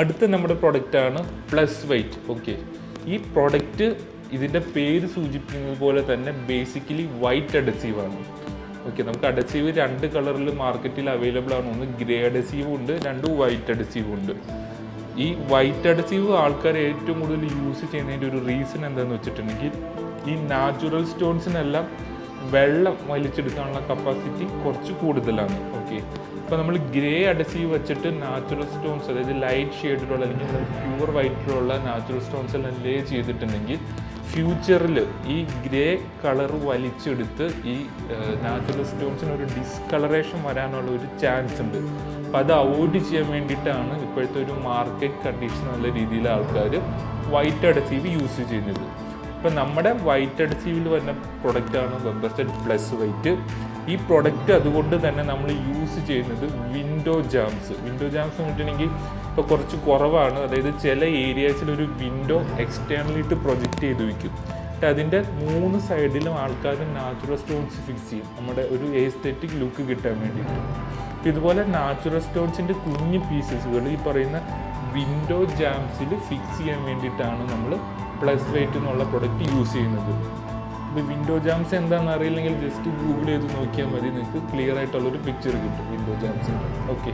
അടുത്ത നമ്മുടെ പ്രൊഡക്റ്റാണ് പ്ലസ് വെയ്റ്റ് ഓക്കെ ഈ പ്രൊഡക്റ്റ് ഇതിന്റെ പേര് സൂചിപ്പിക്കുന്നത് പോലെ തന്നെ ബേസിക്കലി വൈറ്റ് അഡസീവാണ് ഓക്കെ നമുക്ക് അഡസീവ് രണ്ട് കളറിൽ മാർക്കറ്റിൽ അവൈലബിൾ ആണ്. ഒന്ന് ഗ്രേ അഡസീവ് ഉണ്ട് രണ്ട് വൈറ്റ് അഡസീവ് ഉണ്ട്. ഈ വൈറ്റ് അഡസീവ് ആൾക്കാർ ഏറ്റവും കൂടുതൽ യൂസ് ചെയ്യുന്നതിന്റെ ഒരു റീസൺ എന്താണെന്ന് വെച്ചിട്ടുണ്ടെങ്കിൽ ഈ നാച്ചുറൽ സ്റ്റോൺസിനെല്ലാം വെള്ളം വലിച്ചെടുക്കാനുള്ള കപ്പാസിറ്റി കുറച്ച് കൂടുതലാണ്. ഓക്കെ ഇപ്പോൾ നമ്മൾ ഗ്രേ അഡസീവ് വെച്ചിട്ട് നാച്ചുറൽ സ്റ്റോൺസ് അതായത് ലൈറ്റ് ഷെയ്ഡിലുള്ള അല്ലെങ്കിൽ പ്യൂർ വൈറ്റിലുള്ള നാച്ചുറൽ സ്റ്റോൺസ് എല്ലാം ലേ ചെയ്തിട്ടുണ്ടെങ്കിൽ ഫ്യൂച്ചറിൽ ഈ ഗ്രേ കളർ വലിച്ചെടുത്ത് ഈ നാച്ചുറൽ സ്റ്റോൺസിന് ഒരു ഡിസ്കളറേഷൻ വരാനുള്ള ഒരു ചാൻസ് ഉണ്ട്. അപ്പം അത് അവോയ്ഡ് ചെയ്യാൻ വേണ്ടിയിട്ടാണ് ഇപ്പോഴത്തെ ഒരു മാർക്കറ്റ് കണ്ടീഷൻ നല്ല രീതിയിൽ ആൾക്കാർ വൈറ്റ് അഡസീവ് യൂസ് ചെയ്യുന്നത്. ഇപ്പം നമ്മുടെ വൈറ്റ് അഡസീവിൽ വരുന്ന പ്രൊഡക്റ്റാണ് വെബസ്റ്റഡ് പ്ലസ് വൈറ്റ് ഈ പ്രൊഡക്റ്റ് അതുകൊണ്ട് തന്നെ നമ്മൾ യൂസ് ചെയ്യുന്നത് വിൻഡോ ജാംസ് വിൻഡോ ജാംസ് വെച്ചിട്ടുണ്ടെങ്കിൽ ഇപ്പോൾ കുറച്ച് കുറവാണ്. അതായത് ചില ഏരിയാസിൽ ഒരു വിൻഡോ എക്സ്റ്റേണലിട്ട് പ്രൊജക്റ്റ് ചെയ്ത് വയ്ക്കും എന്നിട്ട് അതിന്റെ മൂന്ന് സൈഡിലും ആൾക്കാർ നാച്ചുറൽ സ്റ്റോൺസ് ഫിക്സ് ചെയ്യും. നമ്മുടെ ഒരു എസ്തെറ്റിക് ലുക്ക് കിട്ടാൻ വേണ്ടിയിട്ട്. ഇതുപോലെ നാച്ചുറൽ സ്റ്റോൺസിന്റെ കുഞ്ഞു പീസസുകൾ ഈ പറയുന്ന വിൻഡോ ജാംസിൽ ഫിക്സ് ചെയ്യാൻ വേണ്ടിയിട്ടാണ് നമ്മൾ പ്ലസ് വെയിറ്റ് എന്നുള്ള പ്രൊഡക്റ്റ് യൂസ് ചെയ്യുന്നത്. ഇപ്പോൾ വിൻഡോ ജാംസ് എന്താണെന്ന് അറിയില്ലെങ്കിൽ ജസ്റ്റ് ഗൂഗിൾ ചെയ്ത് നോക്കിയാൽ മതി. നിങ്ങൾക്ക് ക്ലിയർ ആയിട്ടുള്ളൊരു പിക്ചർ കിട്ടും വിൻഡോ ജാംസിന്റെ ഓക്കെ